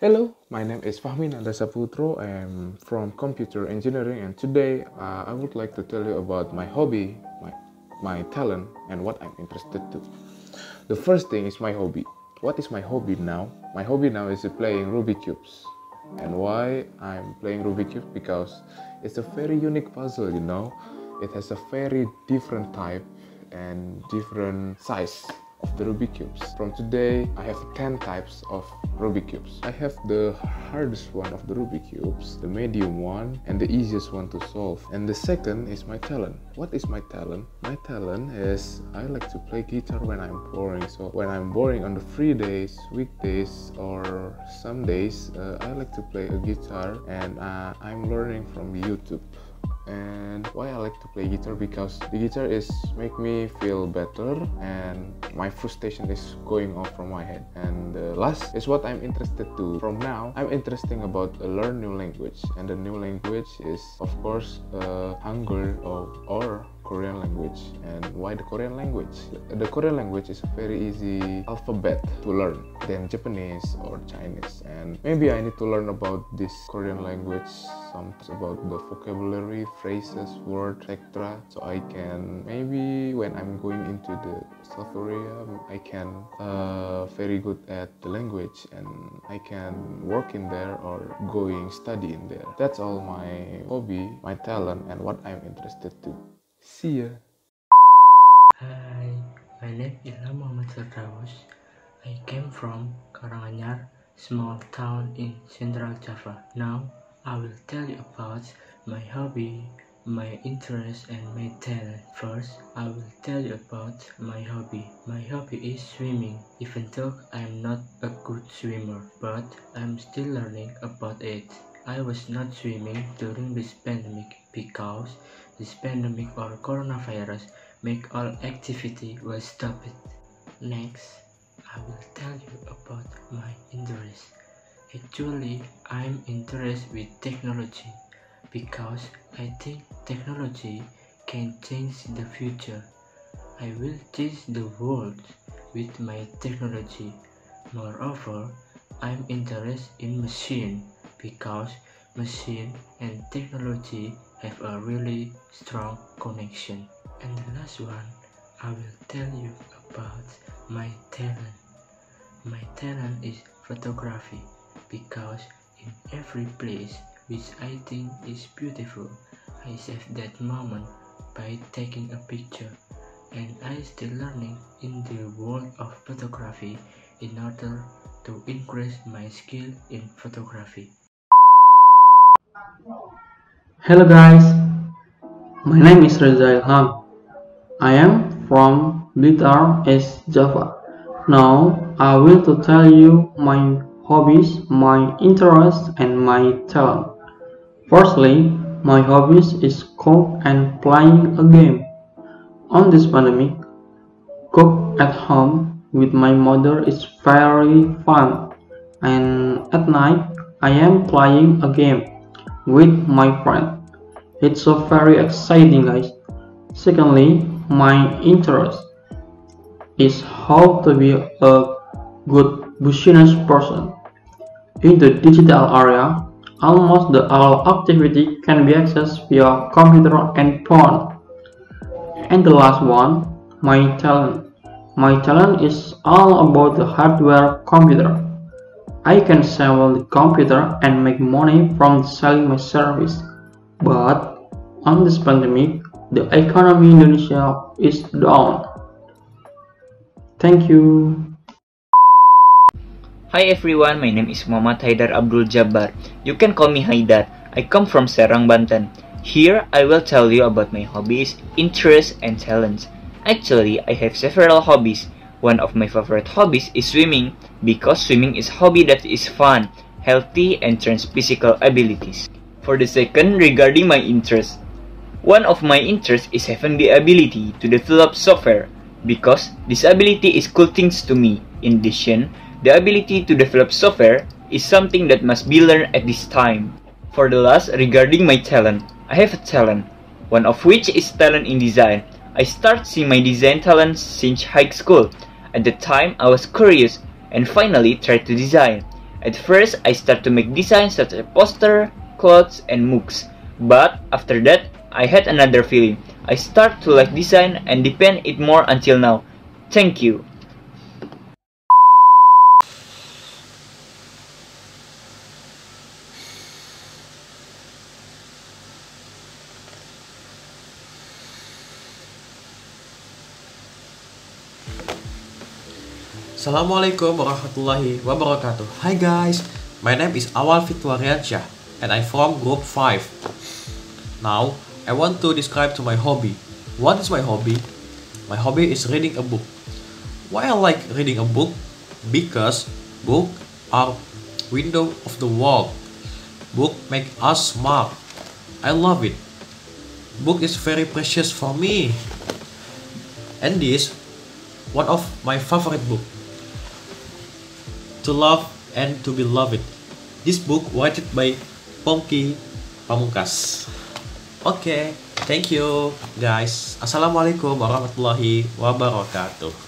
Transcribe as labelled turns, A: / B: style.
A: Hello, my name is Fahmi Nanda Saputro. I'm from computer engineering, and today uh, I would like to tell you about my hobby, my, my talent, and what I'm interested to. The first thing is my hobby. What is my hobby now? My hobby now is playing Rubik cubes. And why I'm playing Rubik cubes? Because it's a very unique puzzle, you know. It has a very different type and different size of the Rubik cubes. From today, I have 10 types of Rubik cubes. I have the hardest one of the Rubik cubes, the medium one, and the easiest one to solve. And the second is my talent. What is my talent? My talent is I like to play guitar when I'm boring. So when I'm boring on the free days, weekdays, or some days, uh, I like to play a guitar and uh, I'm learning from YouTube and why I like to play guitar because the guitar is make me feel better and my frustration is going off from my head. And the last is what I'm interested to from now I'm interested about learn new language. And the new language is of course uh, or, language. And why the Korean language? The Korean language is a very easy alphabet to learn than Japanese or Chinese. And maybe I need to learn about this Korean language, some about the vocabulary, phrases, words, etc. So I can maybe when I'm going into the South Korea, I can uh, very good at the language and I can work in there or going study in there. That's all my hobby, my talent, and what I'm interested to. See ya.
B: Hi, my name is Muhammad Firdaus. I came from Karanganyar, small town in Central Java. Now, I will tell you about my hobby, my interest and my talent. First, I will tell you about my hobby. My hobby is swimming, even though I am not a good swimmer, but I'm still learning about it. I was not swimming during this pandemic because this pandemic or coronavirus make all activity was stopped. Next, I will tell you about my interest. Actually, I'm interested with technology because I think technology can change the future. I will change the world with my technology. Moreover, I'm interested in machine because machine and technology have a really strong connection. And the last one, I will tell you about my talent. My talent is photography because in every place which I think is beautiful, I save that moment by taking a picture and I still learning in the world of photography in order to increase my skill in photography.
C: Hello guys, my name is Rheza Ilham. I am from Blitar East Java. Now I will to tell you my hobbies, my interests and my talent. Firstly, my hobbies is cook and playing a game. On this pandemic, cook at home with my mother is very fun and at night I am playing a game with my friend. It's so very exciting guys. Secondly, my interest is how to be a good business person. In the digital area, almost the all activity can be accessed via computer and phone. And the last one, my talent. My talent is all about the hardware computer. I can sell the computer and make money from selling my service. But on this pandemic, the economy in Indonesia is down. Thank you.
D: Hi everyone, my name is Muhammad Haidar Abdul Jabbar. You can call me Haidar. I come from Serang, Banten. Here, I will tell you about my hobbies, interests, and talents. Actually, I have several hobbies. One of my favorite hobbies is swimming because swimming is hobby that is fun, healthy, and trains physical abilities. For the second, regarding my interest, one of my interests is having the ability to develop software because this ability is cool things to me. In addition, the ability to develop software is something that must be learned at this time. For the last, regarding my talent, I have a talent, one of which is talent in design. I start seeing my design talent since high school. At the time, I was curious and finally try to design. At first, I start to make designs such as poster, clothes, and mooks. But after that, I had another feeling. I start to like design and depend it more until now. Thank you.
E: Assalamualaikum warahmatullahi wabarakatuh. Hi guys, my name is Awal Fitwariansyah and I'm from group 5. Now, I want to describe to my hobby. What is my hobby? My hobby is reading a book. Why I like reading a book? Because book are window of the world. Book make us smart. I love it. Book is very precious for me. And this one of my favorite book to love and to be loved. This book written by Pongki Pamungkas. Oke, okay, thank you guys. Assalamualaikum warahmatullahi wabarakatuh.